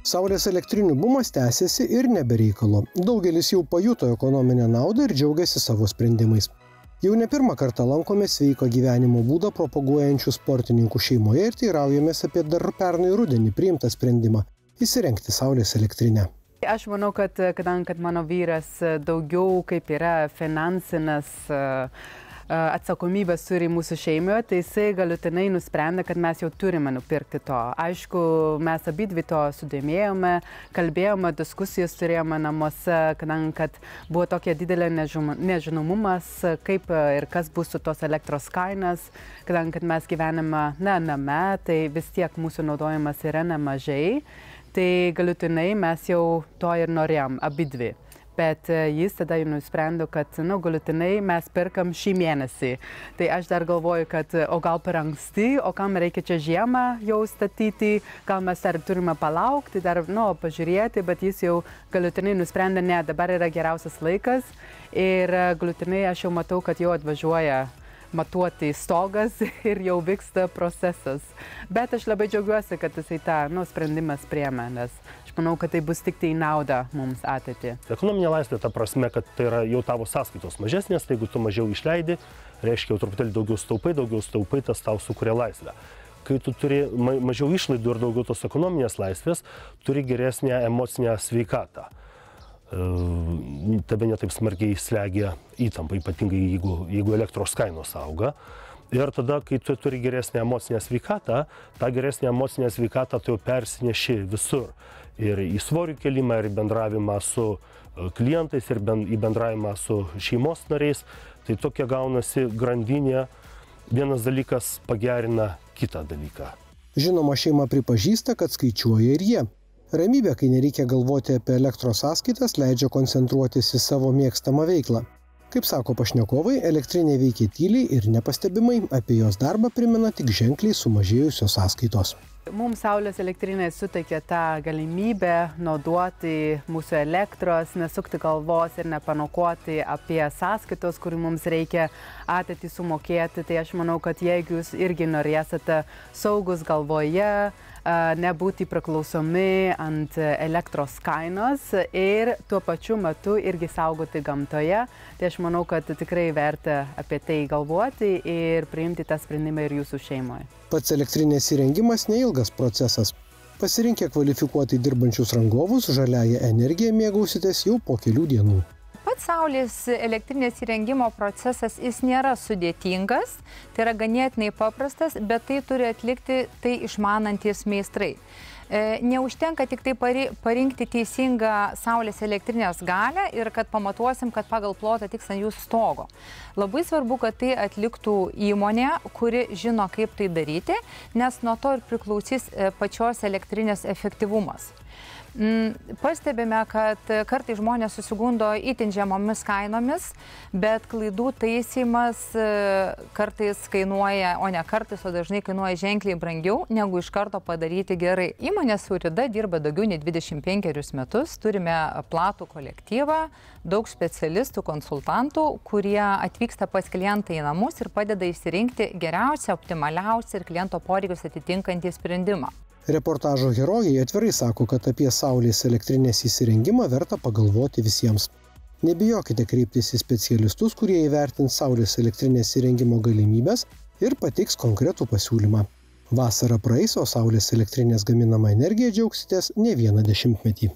Saulės elektrinių bumas tęsiasi ir nebereikalo. Daugelis jau pajuto ekonominę naudą ir džiaugiasi savo sprendimais. Jau ne pirmą kartą lankome sveiko gyvenimo būdą propaguojančių sportininkų šeimoje ir teiraujamės apie dar pernai rudenį priimtą sprendimą įsirengti Saulės elektrinę. Aš manau, kad kadangi kad mano vyras daugiau kaip yra finansinas uh, atsakomybės turi mūsų šeimoje, tai jisai galutinai nusprendė, kad mes jau turime nupirkti to. Aišku, mes abi dvi to sudėmėjome, kalbėjome, diskusijas turėjome namuose, kadangi kad buvo tokia didelė nežinomumas, kaip ir kas bus su tos elektros kainas, kadangi kad mes gyvename ne name, tai vis tiek mūsų naudojimas yra nemažai. Tai galutinai mes jau to ir norėjom, abi dvi bet e, jis tada jau nusprendė, kad, nu, galutinai mes perkam šį mėnesį. Tai aš dar galvoju, kad o gal per anksti, o kam reikia čia žiemą jau statyti, gal mes dar turime palaukti, dar, nu, pažiūrėti, bet jis jau galutinai nusprendė, ne, dabar yra geriausias laikas ir e, galutinai aš jau matau, kad jau atvažiuoja matuoti stogas ir jau vyksta procesas. Bet aš labai džiaugiuosi, kad jisai tą nu, sprendimas priemė, nes aš manau, kad tai bus tik tai nauda mums ateitį. Ekonominė laisvė ta prasme, kad tai yra jau tavo sąskaitos mažesnės, tai jeigu tu mažiau išleidi, reiškia jau truputėlį daugiau staupai, daugiau staupai, tas tau sukuria laisvę kai tu turi ma mažiau išlaidų ir daugiau tos ekonominės laisvės, turi geresnę emocinę sveikatą. Tebe netaip smarkiai slegia įtampa, ypatingai jeigu, jeigu elektros kainos auga. Ir tada, kai tu turi geresnę emocinę sveikatą, tą geresnę emocinę sveikatą tu jau persineši visur. Ir į svorių kelimą, ir bendravimą su e, klientais, ir ben, į bendravimą su šeimos nariais. Tai tokia gaunasi grandinė. Vienas dalykas pagerina kitą dalyką. Žinoma, šeima pripažįsta, kad skaičiuoja ir jie. Ramybė, kai nereikia galvoti apie elektros sąskaitas, leidžia koncentruotis į savo mėgstamą veiklą. Kaip sako pašnekovai, elektrinė veikia tyliai ir nepastebimai, apie jos darbą primena tik ženkliai sumažėjusios sąskaitos. Mums Saulės elektrinė suteikia tą galimybę naudoti mūsų elektros, nesukti galvos ir nepanokoti apie sąskaitos, kurių mums reikia ateitį sumokėti. Tai aš manau, kad jeigu jūs irgi norėsite saugus galvoje, nebūti priklausomi ant elektros kainos ir tuo pačiu metu irgi saugoti gamtoje. Tai aš manau, kad tikrai verta apie tai galvoti ir priimti tą sprendimą ir jūsų šeimoje. Pats elektrinės įrengimas neilgas procesas. Pasirinkę kvalifikuotai dirbančius rangovus, žaliąją energiją mėgausitės jau po kelių dienų pats saulės elektrinės įrengimo procesas jis nėra sudėtingas, tai yra ganėtinai paprastas, bet tai turi atlikti tai išmanantis meistrai. E, neužtenka tik tai parinkti teisingą saulės elektrinės galę ir kad pamatuosim, kad pagal plotą tiks ant jūsų stogo. Labai svarbu, kad tai atliktų įmonė, kuri žino, kaip tai daryti, nes nuo to ir priklausys e, pačios elektrinės efektyvumas. Mm, pastebime, kad kartai žmonės susigundo itin žemomis kainomis, bet klaidų taisymas e, kartais kainuoja, o ne kartais, o dažnai kainuoja ženkliai brangiau, negu iš karto padaryti gerai. Įmonė Surida dirba daugiau nei 25 metus, turime platų kolektyvą, daug specialistų, konsultantų, kurie atvyksta pas klientą į namus ir padeda įsirinkti geriausią, optimaliausią ir kliento poreikius atitinkantį sprendimą. Reportažo herojai atvirai sako, kad apie saulės elektrinės įsirengimą verta pagalvoti visiems. Nebijokite kreiptis į specialistus, kurie įvertins saulės elektrinės įrengimo galimybės ir patiks konkretų pasiūlymą. Vasara praeis, o saulės elektrinės gaminama energija džiaugsitės ne vieną dešimtmetį.